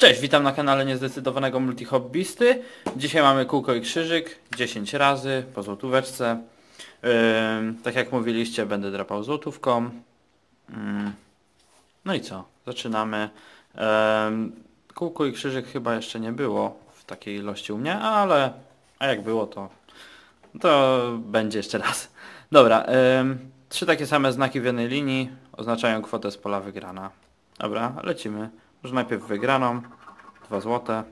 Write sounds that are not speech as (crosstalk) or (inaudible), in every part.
Cześć, witam na kanale niezdecydowanego multihobbysty. Dzisiaj mamy kółko i krzyżyk 10 razy po złotóweczce. Yy, tak jak mówiliście, będę drapał złotówką. Yy, no i co? Zaczynamy. Yy, kółko i krzyżyk chyba jeszcze nie było w takiej ilości u mnie, ale a jak było to to będzie jeszcze raz. Dobra, trzy takie same znaki w jednej linii oznaczają kwotę z pola wygrana. Dobra, lecimy. Może najpierw wygraną. 2 złote.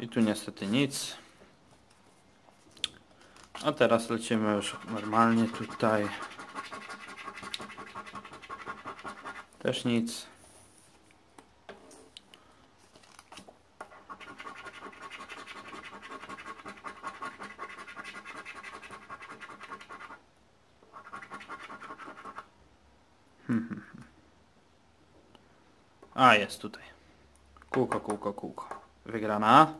I tu niestety nic. A teraz lecimy już normalnie tutaj. Też nic. A, jest tutaj. Kółko, kółko, kółko. Wygrana.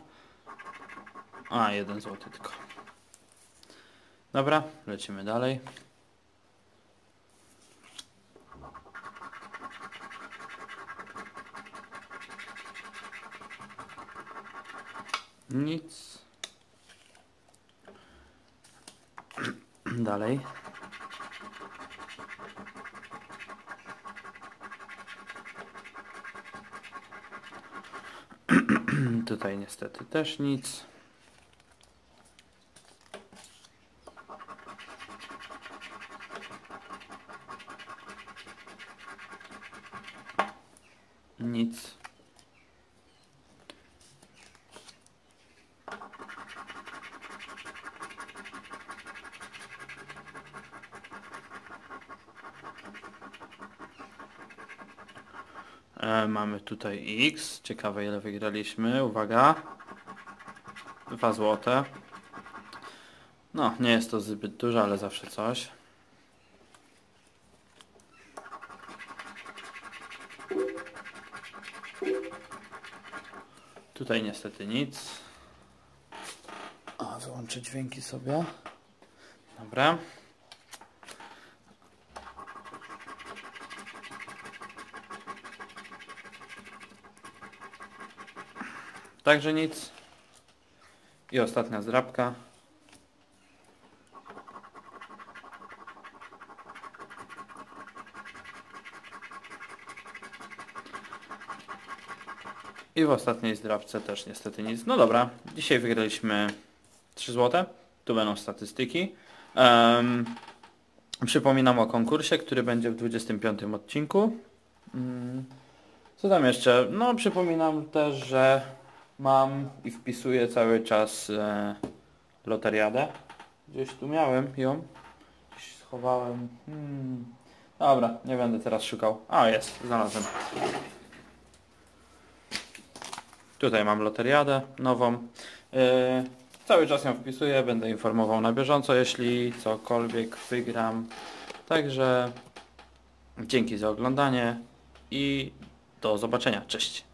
A, jeden złoty tylko. Dobra, lecimy dalej. Nic. (clears throat) Dalej. (clears throat) Tutaj niestety też nic. Nic. E, mamy tutaj X. Ciekawe ile wygraliśmy. Uwaga. 2 złote. No, nie jest to zbyt dużo, ale zawsze coś. Tutaj niestety nic. O, wyłączę dźwięki sobie. Dobra. Także nic. I ostatnia zdrabka. I w ostatniej zdrabce też niestety nic. No dobra, dzisiaj wygraliśmy 3 złote. Tu będą statystyki. Um, przypominam o konkursie, który będzie w 25 odcinku. Um, co tam jeszcze? No przypominam też, że mam i wpisuję cały czas e, loteriadę. Gdzieś tu miałem ją. Gdzieś schowałem. Hmm. Dobra, nie będę teraz szukał. A, jest, znalazłem. Tutaj mam loteriadę nową. E, cały czas ją wpisuję, będę informował na bieżąco, jeśli cokolwiek wygram. Także dzięki za oglądanie i do zobaczenia. Cześć.